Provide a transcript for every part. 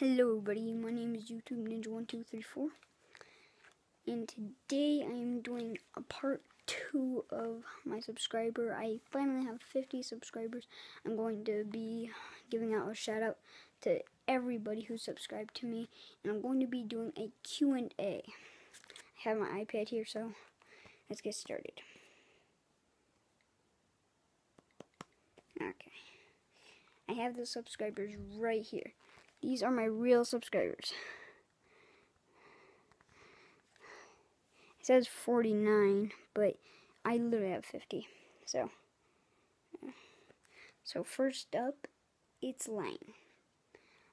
Hello everybody, my name is YouTube Ninja1234 and today I am doing a part 2 of my subscriber. I finally have 50 subscribers. I'm going to be giving out a shout out to everybody who subscribed to me and I'm going to be doing a Q&A. I have my iPad here so let's get started. Okay. I have the subscribers right here. These are my real subscribers. It says 49, but I literally have 50. So, so first up, it's Lane.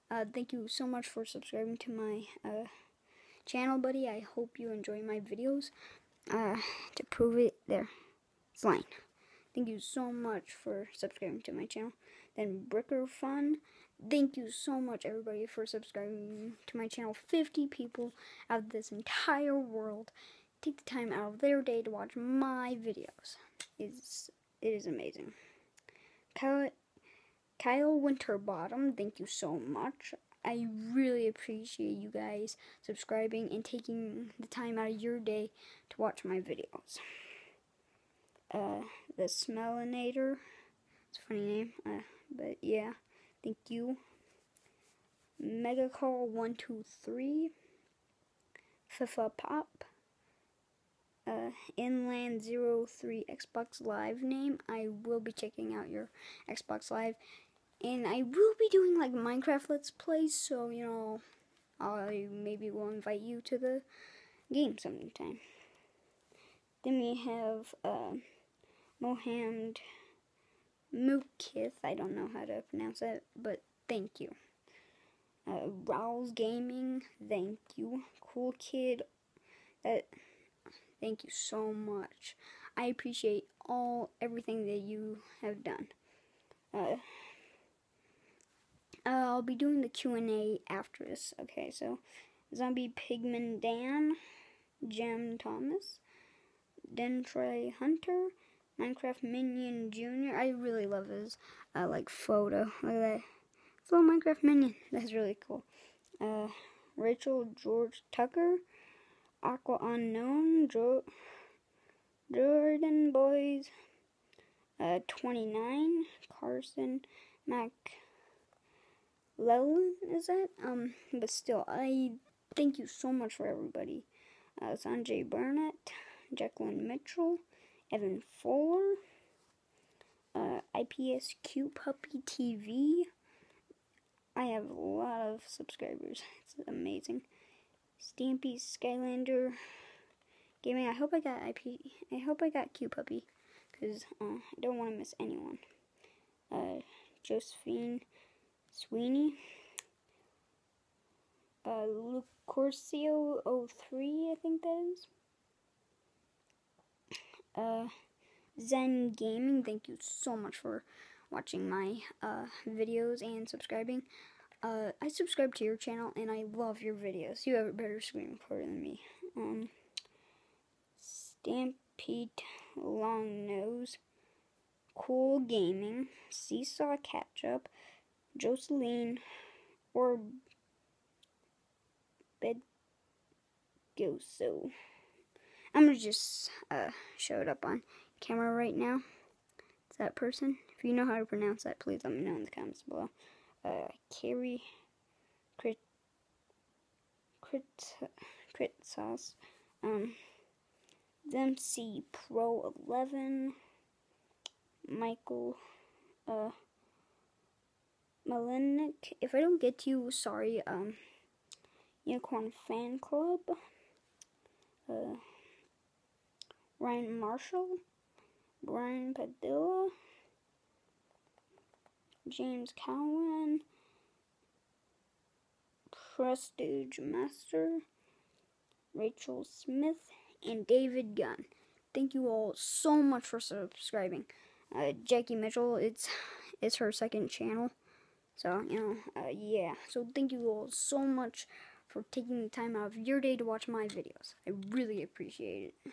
Uh, thank you so much for subscribing to my uh, channel, buddy. I hope you enjoy my videos. Uh, to prove it, there, it's Lane. Thank you so much for subscribing to my channel. Then Bricker Fun. Thank you so much, everybody, for subscribing to my channel. 50 people out of this entire world take the time out of their day to watch my videos. It's, it is amazing. Kyle, Kyle Winterbottom, thank you so much. I really appreciate you guys subscribing and taking the time out of your day to watch my videos uh, the Smellinator. It's a funny name, uh, but yeah, thank you. Megacall123, FIFA Pop, uh, Inland03 Xbox Live name. I will be checking out your Xbox Live, and I will be doing like Minecraft Let's Plays, so you know, I maybe will invite you to the game sometime. Then we have, uh, Mohammed Mukith. I don't know how to pronounce it, but thank you. Uh, Gaming, thank you. Cool Kid, uh, thank you so much. I appreciate all everything that you have done. Uh, I'll be doing the Q and A after this. Okay, so Zombie Pigman Dan, Gem Thomas, Dentray Hunter. Minecraft Minion Jr. I really love his uh, like photo. Look at that. It's a little Minecraft Minion. That's really cool. Uh, Rachel George Tucker, Aqua Unknown, jo Jordan Boys, uh, 29, Carson Mac Lelin, is that? Um, but still, I thank you so much for everybody. Uh, Sanjay Burnett, Jacqueline Mitchell, Evan Fuller, uh, IPSQ Puppy TV. I have a lot of subscribers. It's amazing. Stampy Skylander Gaming. I hope I got IP. I hope I got Q Puppy because uh, I don't want to miss anyone. Uh, Josephine Sweeney. Uh, Lucorcio 03, I think that is uh, Zen Gaming. Thank you so much for watching my uh, videos and subscribing. Uh, I subscribe to your channel and I love your videos. You have a better screen recorder than me. Um, Stampede Long Nose, Cool Gaming, Seesaw Ketchup, Jocelyn, or Bedgoso. I'm gonna just uh, show it up on camera right now. It's that person. If you know how to pronounce that, please let me know in the comments below. Uh, Carrie Crit Crit Crit Sauce. Um, Dempsey Pro 11. Michael uh. If I don't get you, sorry. Um, Unicorn Fan Club. Uh, Ryan Marshall, Brian Padilla, James Cowan, Prestige Master, Rachel Smith, and David Gunn. Thank you all so much for subscribing. Uh, Jackie Mitchell, it's it's her second channel, so you know, uh, yeah. So thank you all so much for taking the time out of your day to watch my videos. I really appreciate it.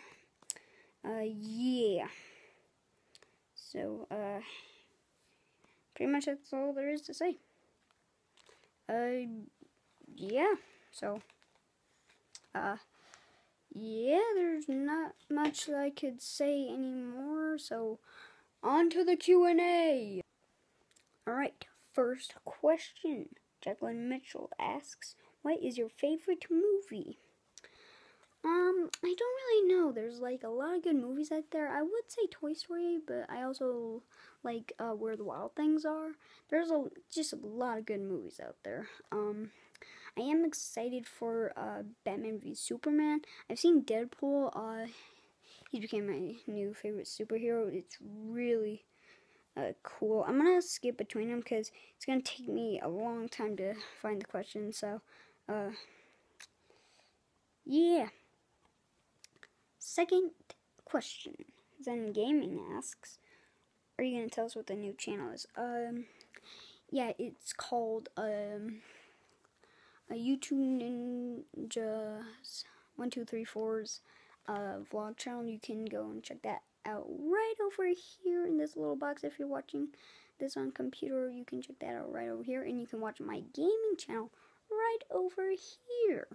Uh, yeah. So, uh, pretty much that's all there is to say. Uh, yeah, so, uh, yeah, there's not much I could say anymore, so on to the Q&A. Alright, first question. Jacqueline Mitchell asks, what is your favorite movie? Um, I don't really know. There's like a lot of good movies out there. I would say Toy Story, but I also like uh, Where the Wild Things Are. There's a just a lot of good movies out there. Um, I am excited for uh, Batman v Superman. I've seen Deadpool. Uh, he became my new favorite superhero. It's really uh, cool. I'm gonna skip between them because it's gonna take me a long time to find the question. So, uh, yeah. Second question. Zen Gaming asks, "Are you gonna tell us what the new channel is?" Um, yeah, it's called um, a YouTube Ninjas one two three fours uh, vlog channel. You can go and check that out right over here in this little box. If you're watching this on computer, you can check that out right over here, and you can watch my gaming channel right over here.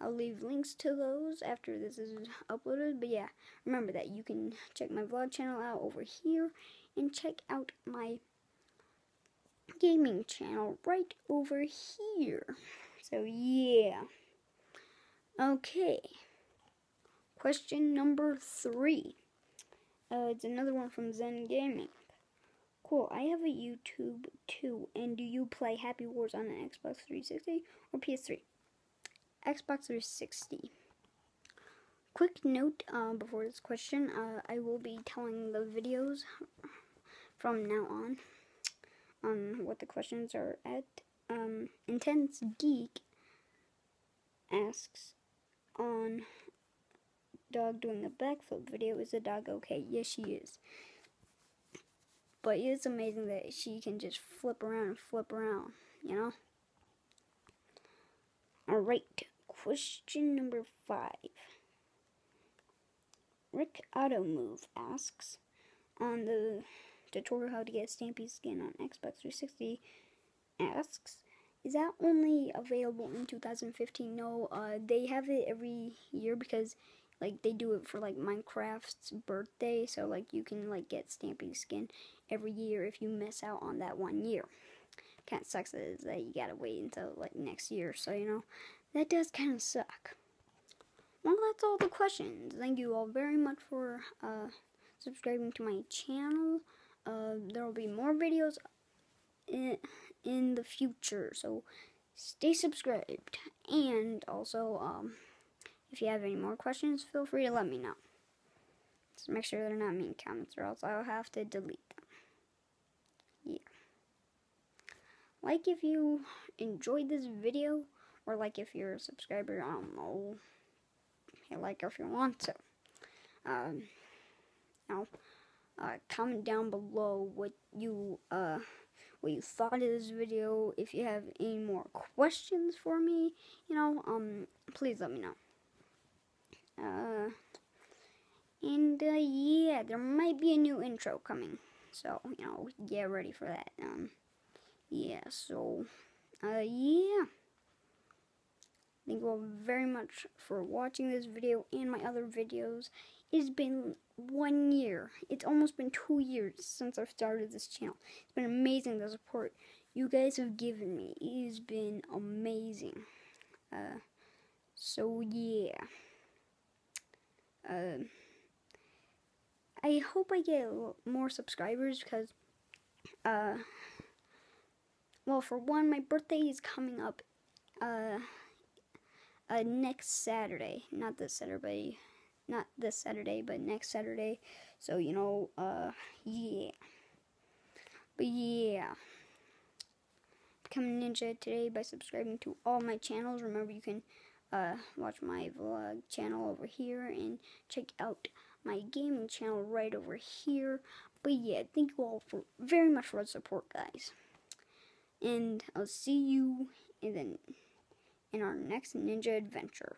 I'll leave links to those after this is uploaded. But yeah, remember that you can check my vlog channel out over here and check out my gaming channel right over here. So yeah. Okay. Question number three. Uh, it's another one from Zen Gaming. Cool. I have a YouTube too. And do you play Happy Wars on an Xbox 360 or PS3? Xbox 360. Quick note uh, before this question, uh, I will be telling the videos from now on on what the questions are at. Um, Intense Geek asks on dog doing a backflip video. Is the dog okay? Yes, she is. But it's amazing that she can just flip around and flip around, you know? Alright, question number five. Rick Automove asks on the tutorial how to get Stampy skin on Xbox 360 asks is that only available in 2015? No, uh, they have it every year because like they do it for like Minecraft's birthday, so like you can like get Stampy skin every year if you miss out on that one year. Kind of sucks is that you gotta wait until like next year, so you know that does kind of suck. Well, that's all the questions. Thank you all very much for uh, subscribing to my channel. Uh, there will be more videos in, in the future, so stay subscribed. And also, um, if you have any more questions, feel free to let me know. Just make sure they're not mean comments or else I'll have to delete them. Yeah. Like if you enjoyed this video, or like if you're a subscriber, I don't know. You like if you want to. Um, now, uh, comment down below what you, uh, what you thought of this video. If you have any more questions for me, you know, um, please let me know. Uh, and uh, yeah, there might be a new intro coming, so you know, get ready for that. Um, yeah, so uh, yeah. Thank you all very much for watching this video and my other videos. It's been one year. It's almost been two years since I've started this channel. It's been amazing the support you guys have given me. It has been amazing. Uh, so yeah. Uh, I hope I get more subscribers because, uh, well, for one, my birthday is coming up, uh, uh, next Saturday. Not this Saturday, not this Saturday, but next Saturday. So, you know, uh, yeah. But yeah. Become a ninja today by subscribing to all my channels. Remember, you can uh, watch my vlog channel over here and check out my gaming channel right over here. But yeah, thank you all for very much for the support, guys. And I'll see you in the in our next ninja adventure.